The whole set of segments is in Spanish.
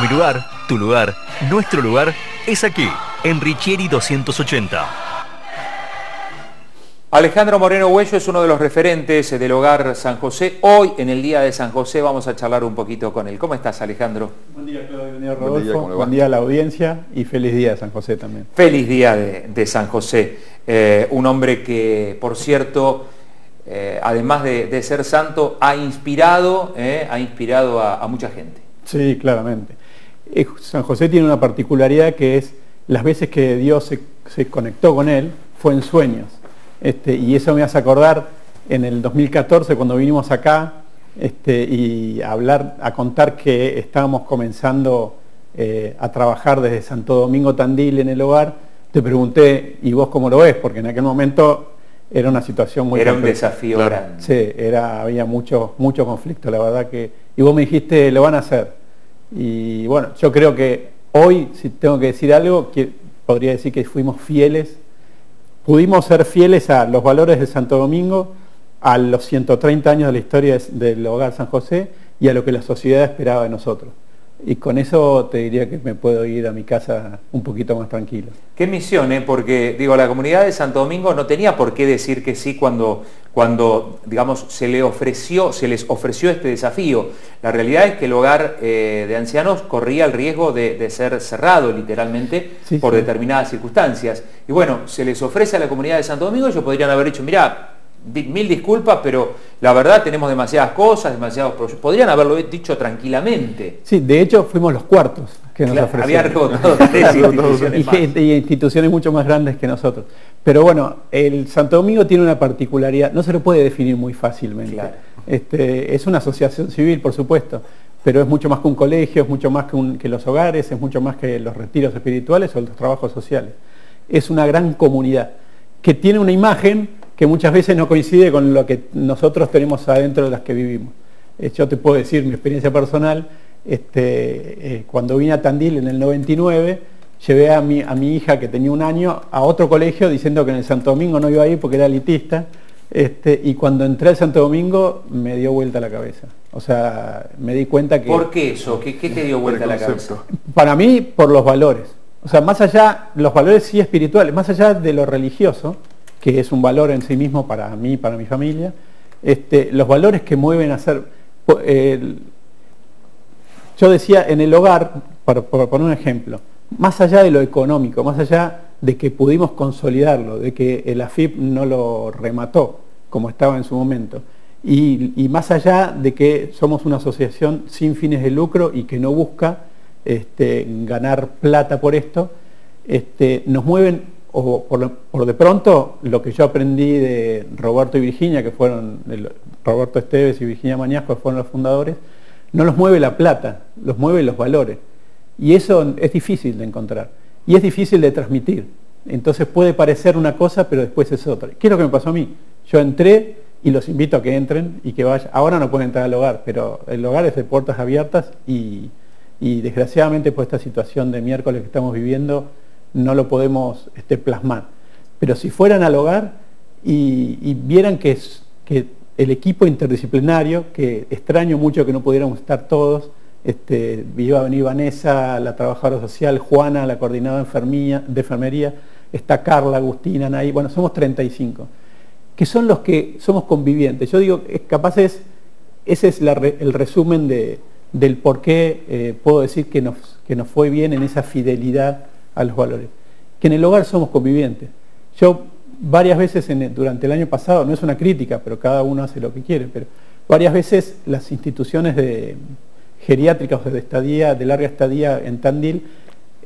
Mi lugar, tu lugar, nuestro lugar es aquí, en Richieri 280. Alejandro Moreno Huello es uno de los referentes del hogar San José. Hoy, en el Día de San José, vamos a charlar un poquito con él. ¿Cómo estás, Alejandro? Buen día, Claudio. Buen día, Rodolfo. Buen día, a la audiencia y feliz día de San José también. Feliz día de, San José. Eh, un hombre que, por cierto, eh, además de, ser santo, ha inspirado, eh, ha inspirado a mucha gente. Sí, claramente. San José tiene una particularidad que es las veces que Dios se, conectó con él fue en sueños. Este, y eso me hace acordar en el 2014 cuando vinimos acá este, y a hablar, a contar que estábamos comenzando eh, a trabajar desde Santo Domingo Tandil en el hogar, te pregunté, ¿y vos cómo lo ves? Porque en aquel momento era una situación muy Era un desafío grande. Sí, era, había mucho, mucho conflicto, la verdad que... Y vos me dijiste, lo van a hacer. Y bueno, yo creo que hoy, si tengo que decir algo, podría decir que fuimos fieles, pudimos ser fieles a los valores de Santo Domingo, a los 130 años de la historia del hogar San José y a lo que la sociedad esperaba de nosotros y con eso te diría que me puedo ir a mi casa un poquito más tranquilo. Qué misión, ¿eh? porque digo, la comunidad de Santo Domingo no tenía por qué decir que sí cuando, cuando digamos, se, le ofreció, se les ofreció este desafío. La realidad es que el hogar eh, de ancianos corría el riesgo de, ser cerrado literalmente por determinadas circunstancias. Y bueno, se les ofrece a la comunidad de Santo Domingo, ellos podrían haber dicho, mira, mil disculpas, pero la verdad tenemos demasiadas cosas, demasiados proyectos. Podrían haberlo dicho tranquilamente. Sí, de hecho fuimos los cuartos que nos ofrecieron. Había instituciones y, y, instituciones mucho más grandes que nosotros. Pero bueno, el Santo Domingo tiene una particularidad, no se lo puede definir muy fácilmente. Este, es una asociación civil, por supuesto, pero es mucho más que un colegio, es mucho más que, que los hogares, es mucho más que los retiros espirituales o los trabajos sociales. Es una gran comunidad que tiene una imagen que muchas veces no coincide con lo que nosotros tenemos adentro de las que vivimos. Eh, yo te puedo decir mi experiencia personal, este, eh, cuando vine a Tandil en el 99, llevé a mi, a mi hija que tenía un año a otro colegio diciendo que en el Santo Domingo no iba a ir porque era elitista, este, y cuando entré al Santo Domingo me dio vuelta la cabeza. O sea, me di cuenta que... ¿Por qué eso? ¿Qué, te dio vuelta la cabeza? Para mí, por los valores. O sea, más allá, los valores sí espirituales, más allá de lo religioso, que es un valor en sí mismo para mí, para mi familia, este, los valores que mueven a ser... yo decía, en el hogar, por, poner un ejemplo, más allá de lo económico, más allá de que pudimos consolidarlo, de que el AFIP no lo remató como estaba en su momento, y, más allá de que somos una asociación sin fines de lucro y que no busca este, ganar plata por esto, este, nos mueven o por, de pronto lo que yo aprendí de Roberto y Virginia, que fueron, Roberto Esteves y Virginia Mañasco, fueron los fundadores, no los mueve la plata, los mueve los valores. Y eso es difícil de encontrar. Y es difícil de transmitir. Entonces puede parecer una cosa, pero después es otra. ¿Qué es lo que me pasó a mí? Yo entré y los invito a que entren y que vayan. Ahora no pueden entrar al hogar, pero el hogar es de puertas abiertas y, y desgraciadamente por esta situación de miércoles que estamos viviendo, no lo podemos este, plasmar. Pero si fueran al hogar y, vieran que, es, que el equipo interdisciplinario, que extraño mucho que no pudiéramos estar todos, este, iba a venir Vanessa, la trabajadora social, Juana, la coordinadora de enfermería, está Carla, Agustina, Anaí, bueno, somos 35, que son los que somos convivientes. Yo digo, capaz es, ese es el resumen del por qué eh, puedo decir que nos, que nos fue bien en esa fidelidad a los valores. Que en el hogar somos convivientes. Yo varias veces durante el año pasado, no es una crítica, pero cada uno hace lo que quiere, pero varias veces las instituciones de geriátricas o de estadía, de larga estadía en Tandil,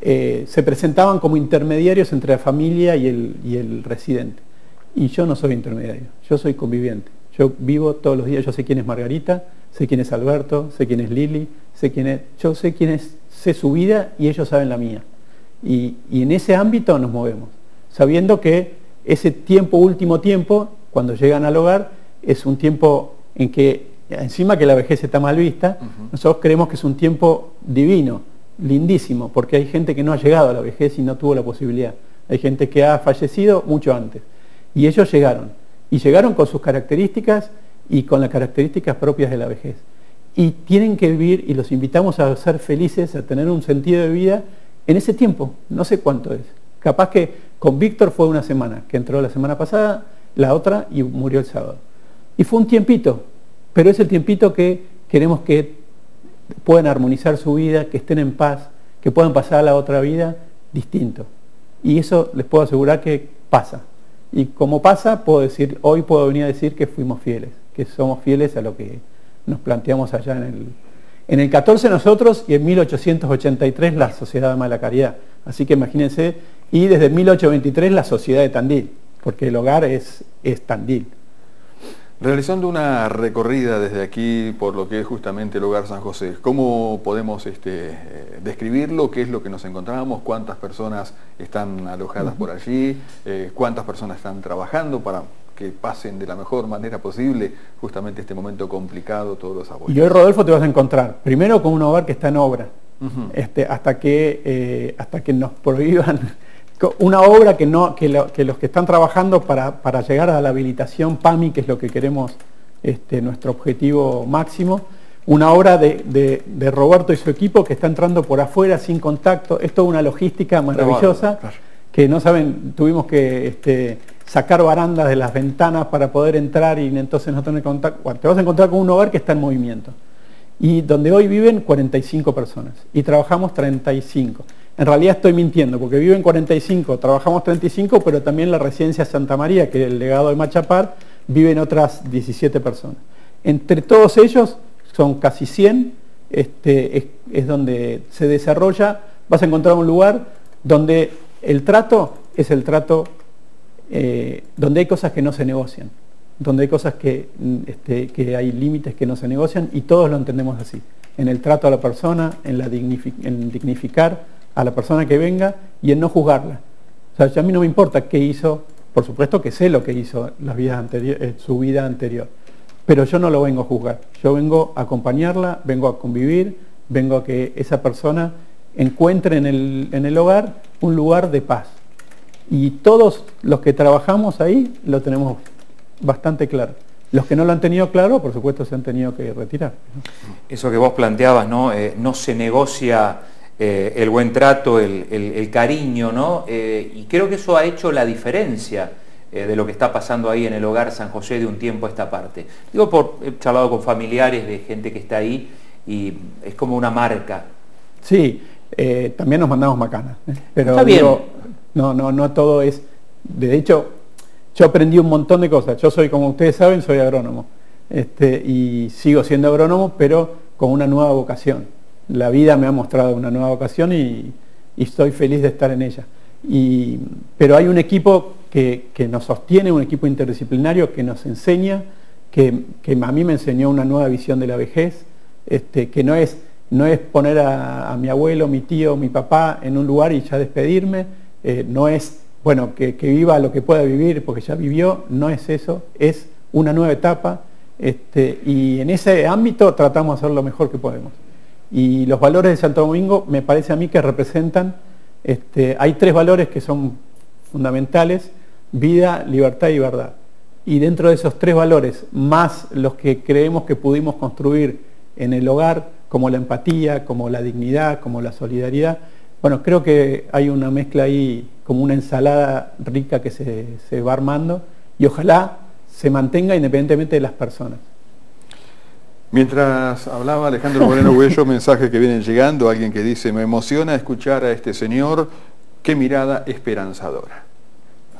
eh, se presentaban como intermediarios entre la familia y el, y el residente. Y yo no soy intermediario, yo soy conviviente. Yo vivo todos los días, yo sé quién es Margarita, sé quién es Alberto, sé quién es Lili, sé quién es, yo sé quién es, sé su vida y ellos saben la mía. Y, en ese ámbito nos movemos, sabiendo que ese tiempo, último tiempo, cuando llegan al hogar, es un tiempo en que, encima que la vejez está mal vista, nosotros creemos que es un tiempo divino, lindísimo, porque hay gente que no ha llegado a la vejez y no tuvo la posibilidad. Hay gente que ha fallecido mucho antes. Y ellos llegaron. Y llegaron con sus características y con las características propias de la vejez. y tienen que vivir y los invitamos a ser felices, a tener un sentido de vida en ese tiempo, no sé cuánto es. Capaz que con Víctor fue una semana, que entró la semana pasada, la otra y murió el sábado. Y fue un tiempito, pero es el tiempito que queremos que puedan armonizar su vida, que estén en paz, que puedan pasar a la otra vida distinto. Y eso les puedo asegurar que pasa. Y como pasa, puedo decir, hoy puedo venir a decir que fuimos fieles, que somos fieles a lo que nos planteamos allá en el, en el 14 nosotros y en 1883 la Sociedad de la Caridad. Así que imagínense, y desde 1823 la Sociedad de Tandil, porque el hogar es, es Tandil. Realizando una recorrida desde aquí por lo que es justamente el Hogar San José, ¿cómo podemos este, eh, describirlo? ¿Qué es lo que nos encontramos? ¿Cuántas personas están alojadas por allí? Eh, ¿Cuántas personas están trabajando para que pasen de la mejor manera posible justamente este momento complicado, todos los abuelos? Y hoy, Rodolfo, te vas a encontrar primero con un hogar que está en obra, este, hasta, que, eh, hasta que nos prohíban una obra que, no, que, los que están trabajando para, para, llegar a la habilitación PAMI, que es lo que queremos, este, nuestro objetivo máximo, una obra de, de, Roberto y su equipo que está entrando por afuera sin contacto, es toda una logística maravillosa, que no saben, tuvimos que este, sacar barandas de las ventanas para poder entrar y entonces no tener contacto. Te vas a encontrar con un hogar que está en movimiento y donde hoy viven 45 personas y trabajamos 35. En realidad estoy mintiendo, porque viven 45, trabajamos 35, pero también la residencia Santa María, que es el legado de Machapar, viven otras 17 personas. Entre todos ellos, son casi 100, este, es, donde se desarrolla, vas a encontrar un lugar donde el trato es el trato, eh, donde hay cosas que no se negocian, donde hay cosas que, este, que hay límites que no se negocian y todos lo entendemos así, en el trato a la persona, en, dignificar a la persona que venga y en no juzgarla. O sea, a mí no me importa qué hizo, por supuesto que sé lo que hizo eh, su vida anterior, pero yo no lo vengo a juzgar. Yo vengo a acompañarla, vengo a convivir, vengo a que esa persona encuentre en el, en el hogar un lugar de paz. Y todos los que trabajamos ahí lo tenemos bastante claro. Los que no lo han tenido claro, por supuesto, se han tenido que retirar. Eso que vos planteabas, ¿no? Eh, no se negocia eh, el buen trato, el, cariño, ¿no? Eh, y creo que eso ha hecho la diferencia eh, de lo que está pasando ahí en el hogar San José de un tiempo a esta parte. Digo, por, he charlado con familiares de gente que está ahí y es como una marca. Sí, también nos mandamos macanas, pero bien. No, no, no todo es... De hecho, yo aprendí un montón de cosas. Yo soy, como ustedes saben, soy agrónomo. Este, y sigo siendo agrónomo, pero con una nueva vocación la vida me ha mostrado una nueva ocasión y, estoy feliz de estar en ella. pero hay un equipo que, nos sostiene, un equipo interdisciplinario que nos enseña, que, a mí me enseñó una nueva visión de la vejez, este, que no es, no es poner a, mi abuelo, mi tío, mi papá en un lugar y ya despedirme, eh, no es, bueno, que, viva lo que pueda vivir porque ya vivió, no es eso, es una nueva etapa este, y en ese ámbito tratamos de hacer lo mejor que podemos. Y los valores de Santo Domingo me parece a mí que representan, este, hay tres valores que son fundamentales, vida, libertad y verdad. Y dentro de esos tres valores, más los que creemos que pudimos construir en el hogar, como la empatía, como la dignidad, como la solidaridad, bueno, creo que hay una mezcla ahí, como una ensalada rica que se, se va armando y ojalá se mantenga independientemente de las personas. Mientras hablaba Alejandro Moreno Huello, mensajes que vienen llegando, alguien que dice, me emociona escuchar a este señor, qué mirada esperanzadora.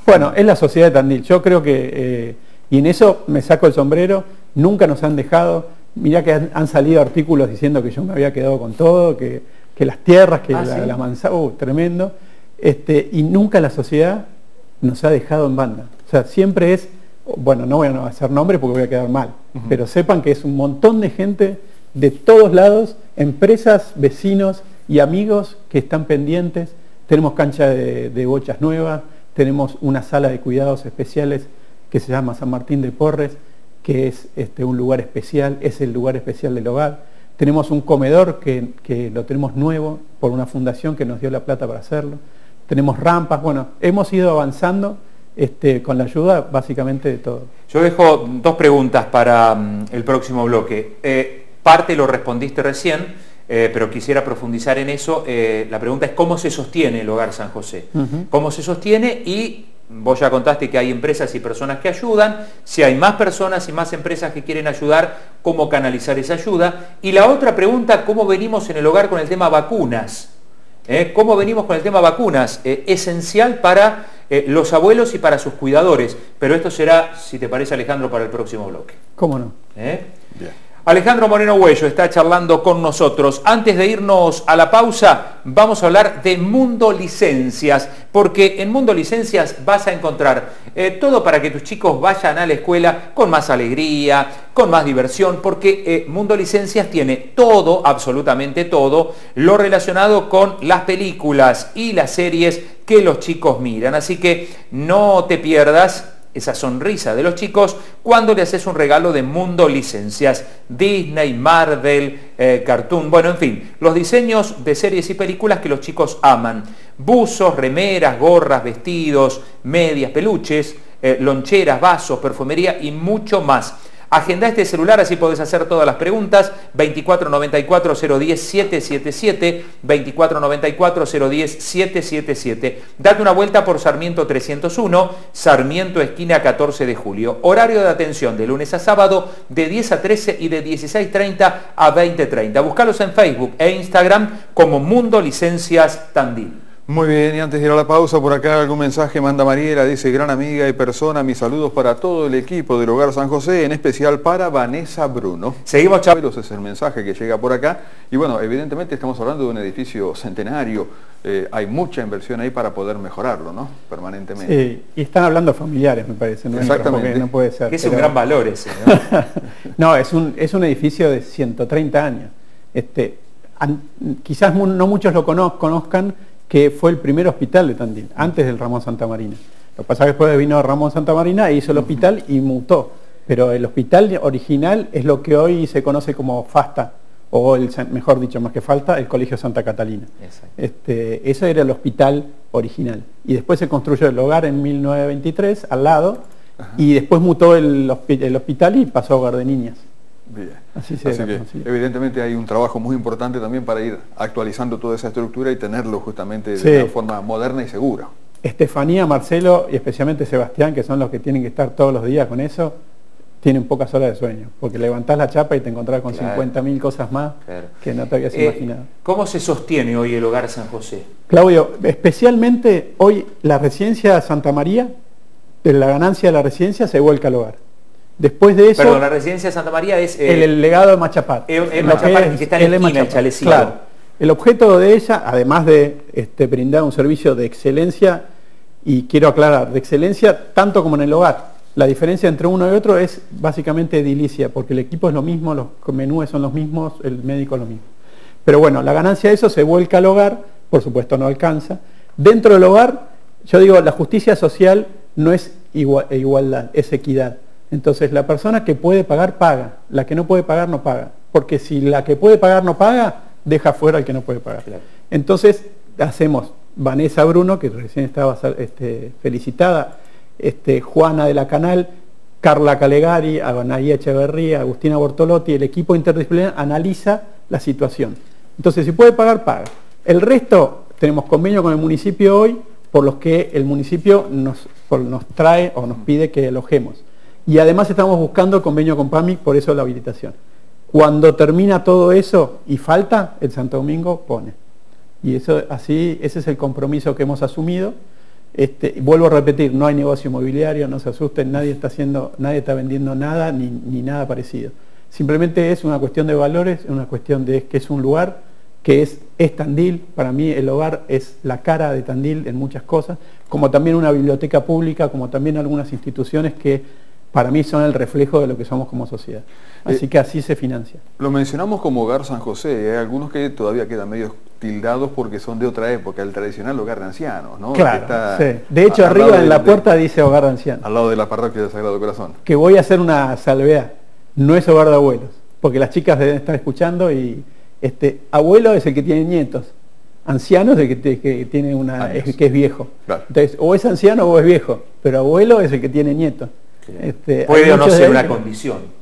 Bueno, es la sociedad de Tandil, yo creo que, eh, y en eso me saco el sombrero, nunca nos han dejado, mirá que han, salido artículos diciendo que yo me había quedado con todo, que, las tierras, que ah, la, la manzana, uh, tremendo, este, y nunca la sociedad nos ha dejado en banda. O sea, siempre es bueno, no voy a hacer nombre porque voy a quedar mal, pero sepan que es un montón de gente de todos lados, empresas, vecinos y amigos que están pendientes. Tenemos cancha de, bochas nuevas, tenemos una sala de cuidados especiales que se llama San Martín de Porres, que es este, un lugar especial, es el lugar especial del hogar. Tenemos un comedor que, que lo tenemos nuevo por una fundación que nos dio la plata para hacerlo. Tenemos rampas, bueno, hemos ido avanzando este, con la ayuda básicamente de todo. Yo dejo dos preguntas para mm, el próximo bloque. Eh, parte lo respondiste recién, eh, pero quisiera profundizar en eso. Eh, la pregunta es cómo se sostiene el Hogar San José. ¿Cómo se sostiene? Y vos ya contaste que hay empresas y personas que ayudan. Si hay más personas y más empresas que quieren ayudar, ¿cómo canalizar esa ayuda? Y la otra pregunta, ¿cómo venimos en el hogar con el tema vacunas? ¿Eh? ¿Cómo venimos con el tema vacunas? esencial para los abuelos y para sus cuidadores. Pero esto será, si te parece Alejandro, para el próximo bloque. ¿Cómo no? Bien. Alejandro Moreno Huello está charlando con nosotros. Antes de irnos a la pausa, vamos a hablar de Mundo Licencias, porque en Mundo Licencias vas a encontrar eh, todo para que tus chicos vayan a la escuela con más alegría, con más diversión, porque eh, Mundo Licencias tiene todo, absolutamente todo, lo relacionado con las películas y las series que los chicos miran. Así que no te pierdas esa sonrisa de los chicos cuando le haces un regalo de mundo licencias, Disney, Marvel, eh, Cartoon, bueno, en fin, los diseños de series y películas que los chicos aman, buzos, remeras, gorras, vestidos, medias, peluches, eh, loncheras, vasos, perfumería y mucho más. Agenda este celular, así podés hacer todas las preguntas. 2494-010-777, 2494-010-777. Date una vuelta por Sarmiento 301, Sarmiento esquina 14 de julio. Horario de atención de lunes a sábado de 10 a 13 y de 16.30 a 20.30. Búscalos en Facebook e Instagram como Mundo Licencias Tandil. Muy bien, y antes de ir a la pausa, por acá algún mensaje manda Mariela, dice, gran amiga y persona, mis saludos para todo el equipo del Hogar San José, en especial para Vanessa Bruno. Seguimos, Chávez, es el mensaje que llega por acá. Y bueno, evidentemente estamos hablando de un edificio centenario, eh, hay mucha inversión ahí para poder mejorarlo, ¿no? Permanentemente. Sí, y están hablando familiares, me parece. ¿no? Exactamente. No puede ser. Que es un gran valor ese, ¿no? no, es un, es un edificio de 130 años. Este, quizás no muchos lo conozcan, que fue el primer hospital de Tandil, antes del Ramón Santa Marina. Lo que pasa es que después vino Ramón Santa Marina e hizo el hospital y mutó. Pero el hospital original es lo que hoy se conoce como FASTA, o el, mejor dicho, más que falta, el Colegio Santa Catalina. Este, ese era el hospital original. Y después se construyó el hogar en 1923, al lado, y después mutó el, el hospital y pasó a hogar de niñas. Así, que, evidentemente hay un trabajo muy importante también para ir actualizando toda esa estructura y tenerlo justamente de una forma moderna y segura. Estefanía, Marcelo y especialmente Sebastián, que son los que tienen que estar todos los días con eso, tienen pocas horas de sueño, porque levantás la chapa y te encontrás con 50.000 cosas más que no te habías eh, imaginado. ¿Cómo se sostiene hoy el hogar San José? Claudio, especialmente hoy la residencia Santa María, de la ganancia de la residencia se vuelca al hogar. Después de eso... Perdón, la residencia de Santa María es... el, legado de Machapat. El, el que, está en el, Claro. El objeto de ella, además de este, brindar un servicio de excelencia, y quiero aclarar, de excelencia tanto como en el hogar. La diferencia entre uno y otro es básicamente edilicia, porque el equipo es lo mismo, los menúes son los mismos, el médico es lo mismo. Pero bueno, la ganancia de eso se vuelca al hogar, por supuesto no alcanza. Dentro del hogar, yo digo, la justicia social no es igualdad, es equidad. Entonces la persona que puede pagar, paga. La que no puede pagar, no paga. Porque si la que puede pagar no paga, deja fuera al que no puede pagar. Entonces hacemos Vanessa Bruno, que recién estaba este, felicitada, este, Juana de la Canal, Carla Calegari, Anaía Echeverría, Agustina Bortolotti, el equipo interdisciplinario analiza la situación. Entonces, si puede pagar, paga. El resto, tenemos convenio con el municipio hoy, por los que el municipio nos, nos trae o nos pide que alojemos. Y además estamos buscando convenio con PAMI, por eso la habilitación. Cuando termina todo eso y falta, el Santo Domingo pone. Y eso así, ese es el compromiso que hemos asumido. Este, vuelvo a repetir, no hay negocio inmobiliario, no se asusten, nadie está haciendo, nadie está vendiendo nada ni, ni nada parecido. Simplemente es una cuestión de valores, una cuestión de que es un lugar que es, es Tandil, para mí el hogar es la cara de Tandil en muchas cosas, como también una biblioteca pública, como también algunas instituciones que para mí son el reflejo de lo que somos como sociedad. Así eh, que así se financia. Lo mencionamos como Hogar San José, hay algunos que todavía quedan medio tildados porque son de otra época, el tradicional hogar de ancianos, ¿no? Claro, De hecho, arriba en la puerta dice hogar de ancianos. Al lado de la parroquia del Sagrado Corazón. Que voy a hacer una salvedad, no es hogar de abuelos, porque las chicas deben estar escuchando y este abuelo es el que tiene nietos, anciano es el que, tiene una, que es viejo. Entonces, o es anciano o es viejo, pero abuelo es el que tiene nietos. Este, puede o no ser una condición.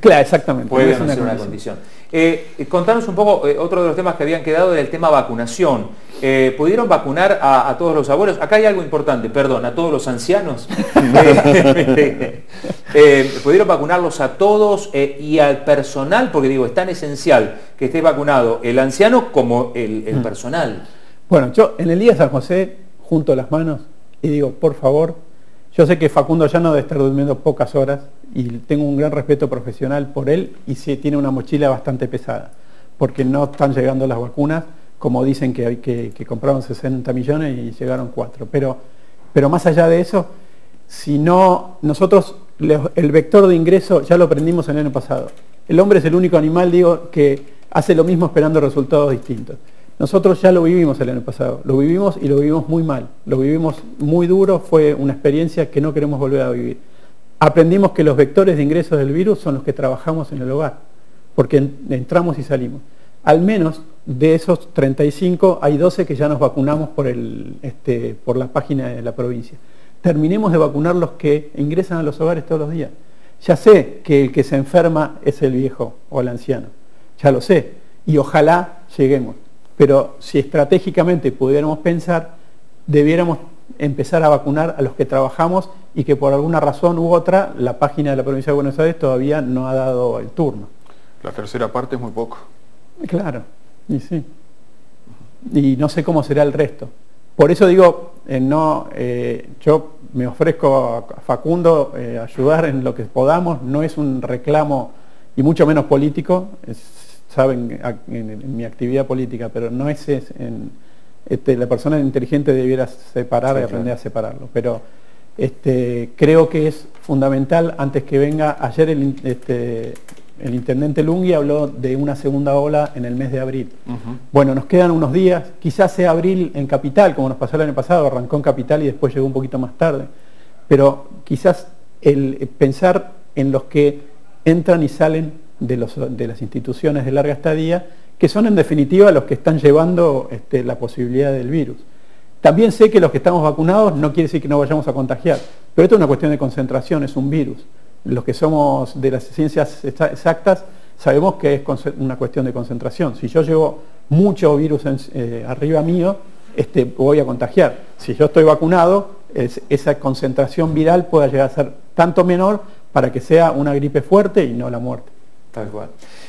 Claro, exactamente. Puede no ser una condición. Eh, contanos un poco, eh, otro de los temas que habían quedado del tema vacunación. Eh, ¿Pudieron vacunar a, todos los abuelos? Acá hay algo importante, perdón, a todos los ancianos. ¿Pudieron vacunarlos a todos y al personal? Porque digo, es tan esencial que esté vacunado el anciano como el, el mm. personal. Bueno, yo en el día de San José junto las manos y digo, por favor, yo sé que Facundo ya no debe estar durmiendo pocas horas y tengo un gran respeto profesional por él y sí tiene una mochila bastante pesada, porque no están llegando las vacunas, como dicen que, que, compraron 60 millones y llegaron 4. Pero, pero más allá de eso, si no, nosotros el vector de ingreso ya lo aprendimos el año pasado. El hombre es el único animal, digo, que hace lo mismo esperando resultados distintos. Nosotros ya lo vivimos el año pasado, lo vivimos y lo vivimos muy mal, lo vivimos muy duro, fue una experiencia que no queremos volver a vivir. Aprendimos que los vectores de ingresos del virus son los que trabajamos en el hogar, porque entramos y salimos. Al menos de esos 35 hay 12 que ya nos vacunamos por, este, por la página de la provincia. Terminemos de vacunar los que ingresan a los hogares todos los días. Ya sé que el que se enferma es el viejo o el anciano, ya lo sé, y ojalá lleguemos pero si estratégicamente pudiéramos pensar, debiéramos empezar a vacunar a los que trabajamos y que por alguna razón u otra la página de la provincia de Buenos Aires todavía no ha dado el turno. La tercera parte es muy poco. Claro, y sí. Y no sé cómo será el resto. Por eso digo, eh, no, eh, yo me ofrezco a Facundo eh, ayudar en lo que podamos, no es un reclamo y mucho menos político, saben en, mi actividad política, pero no es, en, este, la persona inteligente debiera separar y aprender a separarlo. Pero este, creo que es fundamental, antes que venga, ayer el, este, el intendente Lungui habló de una segunda ola en el mes de abril. Bueno, nos quedan unos días, quizás sea abril en Capital, como nos pasó el año pasado, arrancó en Capital y después llegó un poquito más tarde, pero quizás el pensar en los que entran y salen de, las instituciones de larga estadía, que son en definitiva los que están llevando este, la posibilidad del virus. También sé que los que estamos vacunados no quiere decir que no vayamos a contagiar, pero esto es una cuestión de concentración, es un virus. Los que somos de las ciencias exactas sabemos que es una cuestión de concentración. Si yo llevo mucho virus eh, arriba mío, este, voy a contagiar. Si yo estoy vacunado, esa concentración viral puede llegar a ser tanto menor para que sea una gripe fuerte y no la muerte. Tal cual.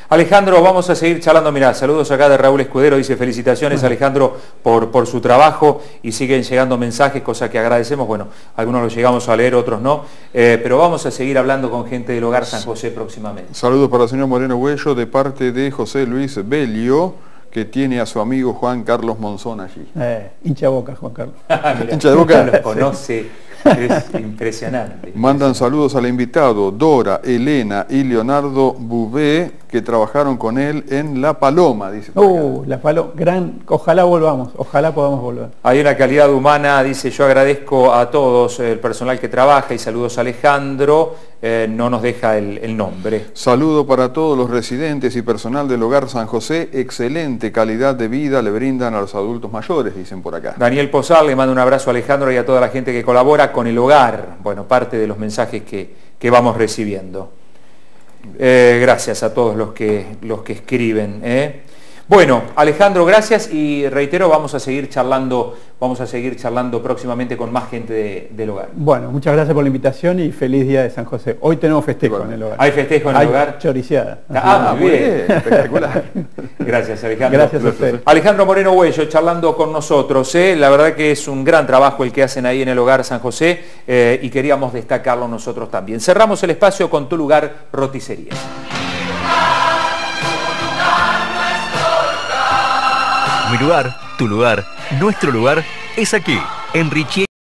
Alejandro, vamos a seguir charlando. Mirá, saludos acá de Raúl Escudero. Dice felicitaciones Alejandro por, por su trabajo y siguen llegando mensajes, cosa que agradecemos. Bueno, algunos los llegamos a leer, otros no. Eh, pero vamos a seguir hablando con gente del Hogar San José próximamente. Saludos para el señor Moreno Huello de parte de José Luis Belio que tiene a su amigo Juan Carlos Monzón allí. Eh, hincha boca, Juan Carlos. hincha de boca. Lo conoce es impresionante. Mandan saludos al invitado, Dora, Elena y Leonardo Bubé, que trabajaron con él en La Paloma, dice. Uh, La Paloma, gran, ojalá volvamos, ojalá podamos volver. Hay una calidad humana, dice, yo agradezco a todos el personal que trabaja y saludos a Alejandro, eh, no nos deja el, nombre. Saludo para todos los residentes y personal del Hogar San José, excelente calidad de vida le brindan a los adultos mayores, dicen por acá. Daniel Posar le manda un abrazo a Alejandro y a toda la gente que colabora con el hogar, bueno, parte de los mensajes que, que vamos recibiendo. Eh, gracias a todos los que, los que escriben. ¿eh? Bueno, Alejandro, gracias y reitero, vamos a seguir charlando, vamos a seguir charlando próximamente con más gente del hogar. Bueno, muchas gracias por la invitación y feliz día de San José. Hoy tenemos festejo en el hogar. ¿Hay festejo en el hogar? Choriciada. Ah, muy bien. Espectacular. Gracias, Alejandro. Gracias a usted. Alejandro Moreno Huello, charlando con nosotros. ¿eh? La verdad que es un gran trabajo el que hacen ahí en el hogar San José eh, y queríamos destacarlo nosotros también. Cerramos el espacio con tu lugar, roticería. Mi lugar, tu lugar, nuestro lugar es aquí, en Richieri.